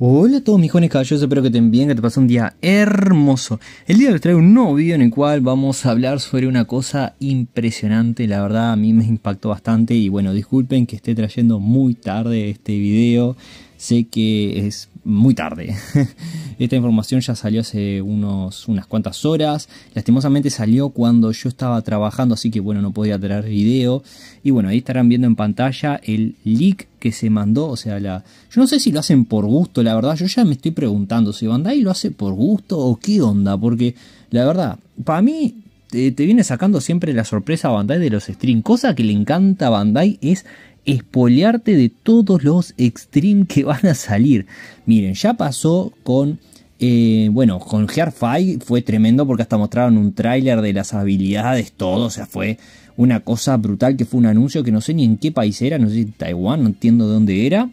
Hola a todos mis jóvenes caballeros, espero que estén bien, que te pasen un día hermoso. El día les traigo un nuevo video en el cual vamos a hablar sobre una cosa impresionante, la verdad a mí me impactó bastante y bueno, disculpen que esté trayendo muy tarde este video, sé que es muy tarde. Esta información ya salió hace unos, unas cuantas horas. Lastimosamente salió cuando yo estaba trabajando, así que bueno, no podía traer video. Y bueno, ahí estarán viendo en pantalla el leak que se mandó. O sea, la, yo no sé si lo hacen por gusto, la verdad. Yo ya me estoy preguntando si Bandai lo hace por gusto o qué onda. Porque la verdad, para mí te, te viene sacando siempre la sorpresa a Bandai de los streams. Cosa que le encanta a Bandai es espolearte de todos los extreme que van a salir. Miren, ya pasó con... Eh, bueno, con Fight fue tremendo porque hasta mostraron un tráiler de las habilidades, todo, o sea, fue una cosa brutal que fue un anuncio que no sé ni en qué país era, no sé si Taiwán, no entiendo de dónde era,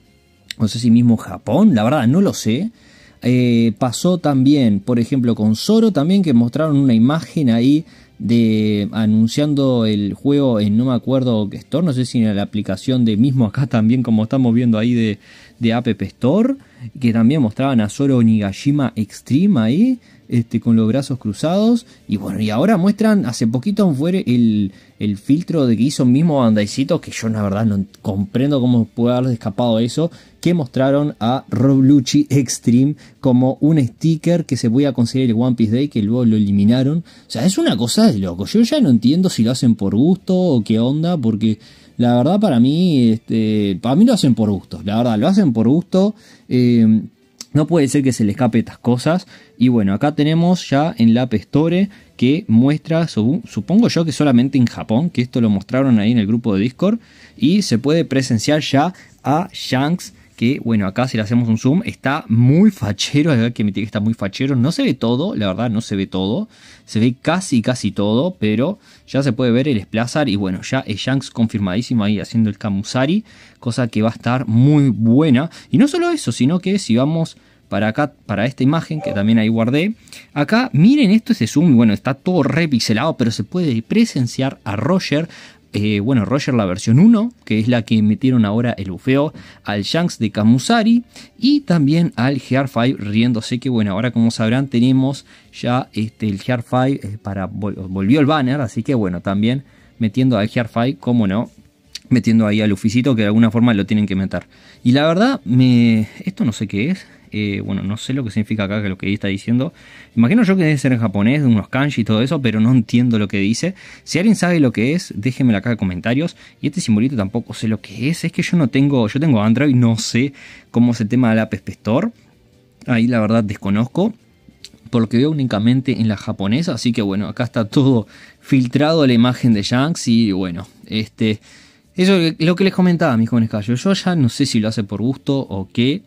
no sé si mismo Japón, la verdad no lo sé. Eh, pasó también, por ejemplo, con Zoro también que mostraron una imagen ahí de anunciando el juego en no me acuerdo qué store, no sé si en la aplicación de mismo acá también como estamos viendo ahí de, de App Store, que también mostraban a Zoro Nigashima Extreme ahí, este, con los brazos cruzados. Y bueno, y ahora muestran, hace poquito fue el, el filtro de que hizo mismo Bandaicito, que yo la verdad no comprendo cómo puede haber escapado eso, que mostraron a Roblucci Extreme como un sticker que se podía conseguir el One Piece Day, que luego lo eliminaron. O sea, es una cosa de loco. Yo ya no entiendo si lo hacen por gusto o qué onda, porque la verdad para mí, este, para mí lo hacen por gusto. La verdad, lo hacen por gusto. Eh, no puede ser que se le escape estas cosas. Y bueno, acá tenemos ya en la App Store que muestra, supongo yo que solamente en Japón, que esto lo mostraron ahí en el grupo de Discord. Y se puede presenciar ya a Shanks que bueno, acá si le hacemos un zoom, está muy fachero, hay que admitir que está muy fachero, no se ve todo, la verdad no se ve todo, se ve casi casi todo, pero ya se puede ver el Splazar y bueno, ya es Shanks confirmadísimo ahí haciendo el Kamusari, cosa que va a estar muy buena, y no solo eso, sino que si vamos para acá, para esta imagen que también ahí guardé. Acá miren esto, ese zoom, bueno, está todo repixelado, pero se puede presenciar a Roger eh, bueno, Roger la versión 1, que es la que metieron ahora el bufeo, al Shanks de Kamusari y también al Gear 5 riéndose, que bueno, ahora como sabrán tenemos ya este, el Gear 5 eh, para, volvió el banner, así que bueno, también metiendo al Gear 5, como no, metiendo ahí al Luficito que de alguna forma lo tienen que meter. Y la verdad, me, esto no sé qué es, eh, bueno, no sé lo que significa acá, que lo que está diciendo. Imagino yo que debe ser en japonés, de unos kanji y todo eso, pero no entiendo lo que dice. Si alguien sabe lo que es, déjenmelo acá en comentarios. Y este simbolito tampoco sé lo que es. Es que yo no tengo, yo tengo Android, no sé cómo es el tema de la App Store. Ahí la verdad desconozco. Por lo que veo únicamente en la japonesa. Así que bueno, acá está todo filtrado la imagen de Shanks. Y bueno, este. Eso es lo que les comentaba, mis jóvenes callos. Yo ya no sé si lo hace por gusto o qué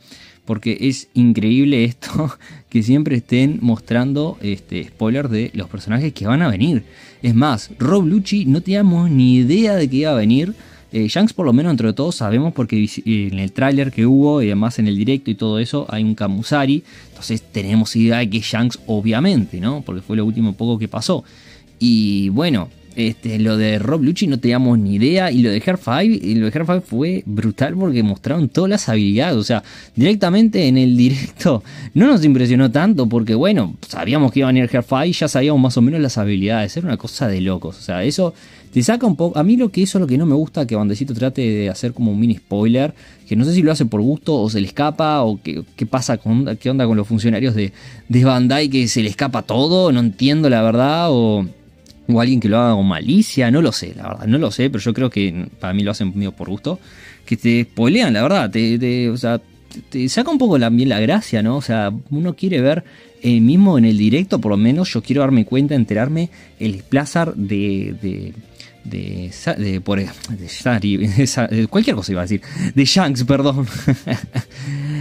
porque es increíble esto que siempre estén mostrando este spoiler de los personajes que van a venir. Es más, Rob Lucci no teníamos ni idea de que iba a venir. Eh, Shanks por lo menos entre todos sabemos porque en el tráiler que hubo y además en el directo y todo eso hay un Kamusari. Entonces tenemos idea de que Shanks obviamente, ¿no? Porque fue lo último poco que pasó. Y bueno, este, lo de Rob Lucci no teníamos ni idea. Y lo de Her 5, y lo de 5 fue brutal porque mostraron todas las habilidades. O sea, directamente en el directo no nos impresionó tanto porque, bueno, sabíamos que iba a venir Her 5 y ya sabíamos más o menos las habilidades. Era una cosa de locos. O sea, eso te saca un poco. A mí lo que eso es lo que no me gusta que Bandecito trate de hacer como un mini spoiler. Que no sé si lo hace por gusto o se le escapa o qué, qué pasa con qué onda con los funcionarios de, de Bandai que se le escapa todo. No entiendo la verdad. O o alguien que lo haga con malicia, no lo sé, la verdad, no lo sé, pero yo creo que para mí lo hacen medio por gusto, que te spoilean, la verdad, te, o sea, te, saca un poco también la gracia, ¿no? O sea, uno quiere ver eh, mismo en el directo, por lo menos yo quiero darme cuenta, enterarme el desplazar de, de de, de, por, de, cualquier cosa iba a decir, de Shanks, perdón.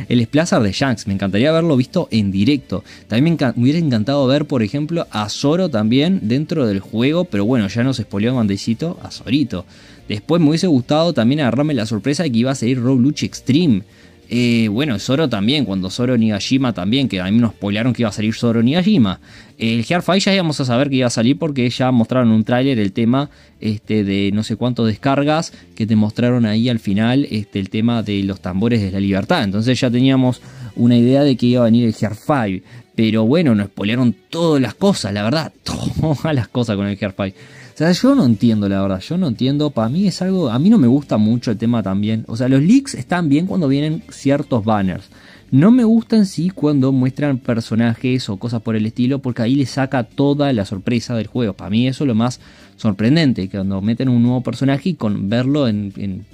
el Splazer de Shanks, me encantaría haberlo visto en directo. También me, hubiera encantado ver, por ejemplo, a Zoro también dentro del juego, pero bueno, ya nos spoileó Mandecito a Zorito. Después me hubiese gustado también agarrarme la sorpresa de que iba a salir Rob Luch Extreme. Eh, bueno, Zoro también, cuando Zoro Nigashima también, que a mí nos spoilearon que iba a salir Zoro Nigashima. El Heartfire ya íbamos a saber que iba a salir porque ya mostraron un tráiler el tema este, de no sé cuántos descargas que te mostraron ahí al final este, el tema de los tambores de la libertad. Entonces ya teníamos una idea de que iba a venir el Gear 5. Pero bueno, nos spoilearon todas las cosas, la verdad, todas las cosas con el Gear 5. O sea, yo no entiendo, la verdad, yo no entiendo. Para mí es algo, a mí no me gusta mucho el tema también. O sea, los leaks están bien cuando vienen ciertos banners. No me gustan sí cuando muestran personajes o cosas por el estilo, porque ahí le saca toda la sorpresa del juego. Para mí eso es lo más sorprendente, que cuando meten un nuevo personaje y con verlo en, en,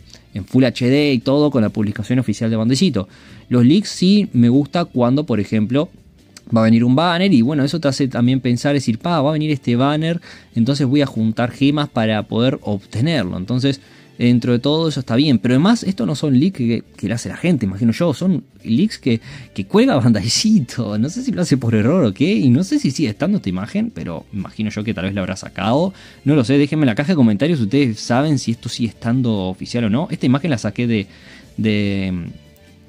Full HD y todo con la publicación oficial de Bandecito. Los leaks sí me gusta cuando, por ejemplo, va a venir un banner y bueno, eso te hace también pensar, decir, pa, va a venir este banner, entonces voy a juntar gemas para poder obtenerlo. Entonces, dentro de todo eso está bien. Pero además, esto no son leaks que, le hace la gente, imagino yo. Son leaks que, que cuelga Bandaicito. No sé si lo hace por error o qué. Y no sé si sigue estando esta imagen, pero imagino yo que tal vez la habrá sacado. No lo sé, déjenme en la caja de comentarios si ustedes saben si esto sigue estando oficial o no. Esta imagen la saqué de, de,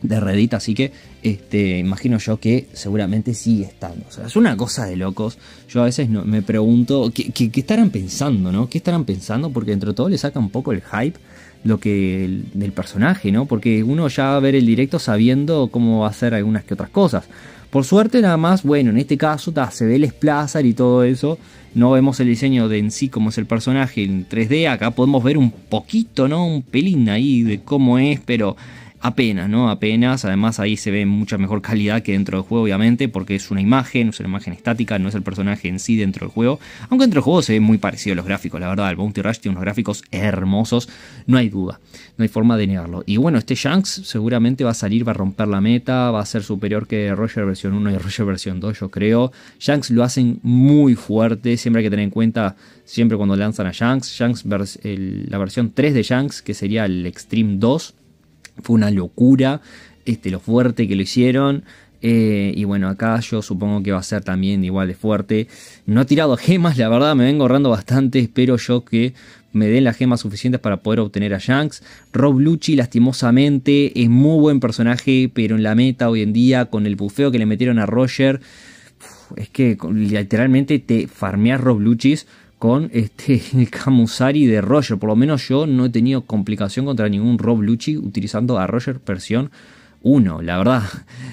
de Reddit, así que este, imagino yo que seguramente sigue estando. O sea, es una cosa de locos. Yo a veces me pregunto, ¿qué, estarán pensando, no? ¿Qué estarán pensando? Porque dentro de todo le saca un poco el hype lo que del personaje, ¿no? Porque uno ya va a ver el directo sabiendo cómo va a hacer algunas que otras cosas. Por suerte nada más, bueno, en este caso se ve el Splazer y todo eso. No vemos el diseño de en sí como es el personaje en 3D. Acá podemos ver un poquito, ¿no? Un pelín ahí de cómo es, pero apenas, ¿no? Apenas, además ahí se ve mucha mejor calidad que dentro del juego, obviamente, porque es una imagen, es una imagen estática, no es el personaje en sí dentro del juego, aunque dentro del juego se ve muy parecido a los gráficos, la verdad, el Bounty Rush tiene unos gráficos hermosos, no hay duda, no hay forma de negarlo. Y bueno, este Shanks seguramente va a salir, va a romper la meta, va a ser superior que Roger versión 1 y Roger versión 2, yo creo. Shanks lo hacen muy fuerte, siempre hay que tener en cuenta, siempre cuando lanzan a Shanks, Shanks la versión 3 de Shanks, que sería el Extreme 2, fue una locura este, lo fuerte que lo hicieron. Eh, y bueno, acá yo supongo que va a ser también igual de fuerte. No ha tirado gemas, la verdad me vengo ahorrando bastante. Espero yo que me den las gemas suficientes para poder obtener a Shanks. Rob Lucci, lastimosamente, es muy buen personaje, pero en la meta hoy en día, con el bufeo que le metieron a Roger, es que literalmente te farmeas Rob Luccis con este, el Camusari de Roger. Por lo menos yo no he tenido complicación contra ningún Rob Lucci utilizando a Roger versión 1. La verdad,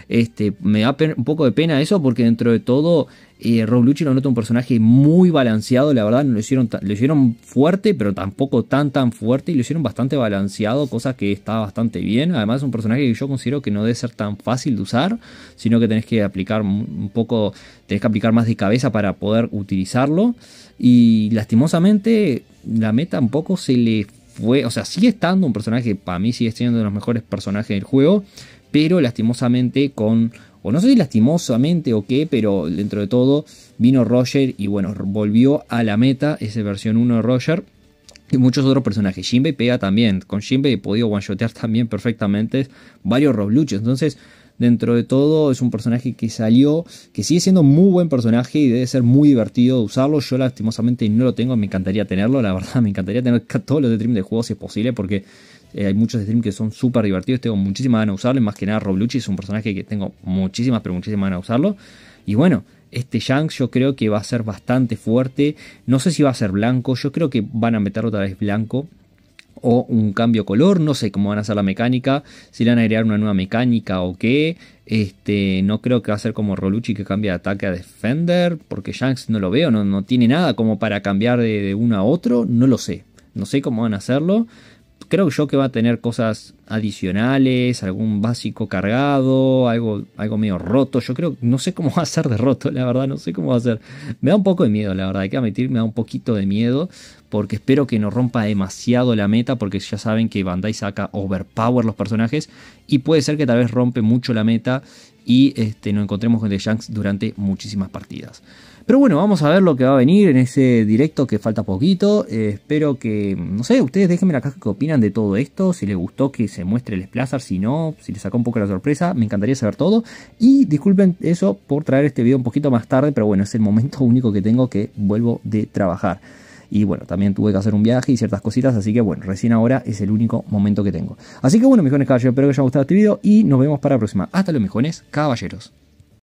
este, me da un poco de pena eso porque dentro de todo eh, Rob Lucci lo nota un personaje muy balanceado. La verdad, lo hicieron, lo hicieron fuerte, pero tampoco tan tan fuerte. Y lo hicieron bastante balanceado, cosa que está bastante bien. Además, es un personaje que yo considero que no debe ser tan fácil de usar, sino que tenés que aplicar un poco, tenés que aplicar más de cabeza para poder utilizarlo. Y lastimosamente la meta un poco se le fue, o sea, sigue estando un personaje para mí sigue siendo uno de los mejores personajes del juego, pero lastimosamente con, o no sé si lastimosamente o qué, pero dentro de todo vino Roger y bueno, volvió a la meta esa versión 1 de Roger. Y muchos otros personajes. Jinbei pega también. Con Jinbei he podido one-shotear también perfectamente varios Robluches. Entonces, dentro de todo es un personaje que salió, que sigue siendo muy buen personaje y debe ser muy divertido usarlo. Yo lastimosamente no lo tengo, me encantaría tenerlo, la verdad me encantaría tener todos los streams de juegos si es posible porque eh, hay muchos streams que son súper divertidos, tengo muchísimas ganas de usarlo más que nada Robluchi es un personaje que tengo muchísimas, pero muchísimas ganas de usarlo. Y bueno, este Shanks yo creo que va a ser bastante fuerte. No sé si va a ser blanco. Yo creo que van a meterlo otra vez blanco o un cambio color, no sé cómo van a hacer la mecánica, si le van a agregar una nueva mecánica o qué. Este, no creo que va a ser como Rolucci que cambia de ataque a Defender, porque Shanks no lo veo, no, no tiene nada como para cambiar de, uno a otro, no lo sé. No sé cómo van a hacerlo, creo yo que va a tener cosas adicionales, algún básico cargado, algo, algo medio roto. Yo creo, no sé cómo va a ser de roto, la verdad, no sé cómo va a ser. Me da un poco de miedo, la verdad, hay que admitir, me da un poquito de miedo, porque espero que no rompa demasiado la meta, porque ya saben que Bandai saca overpower los personajes, y puede ser que tal vez rompe mucho la meta y este, nos encontremos con The Shanks durante muchísimas partidas. Pero bueno, vamos a ver lo que va a venir en ese directo que falta poquito. Eh, espero que, no sé, ustedes déjenme la caja que opinan de todo esto. Si les gustó que se muestre el Splazar, si no, si les sacó un poco la sorpresa, me encantaría saber todo. Y disculpen eso por traer este video un poquito más tarde, pero bueno, es el momento único que tengo que vuelvo de trabajar. Y bueno, también tuve que hacer un viaje y ciertas cositas, así que bueno, recién ahora es el único momento que tengo. Así que bueno, mis jóvenes caballeros, espero que os haya gustado este video y nos vemos para la próxima. Hasta mis jóvenes caballeros.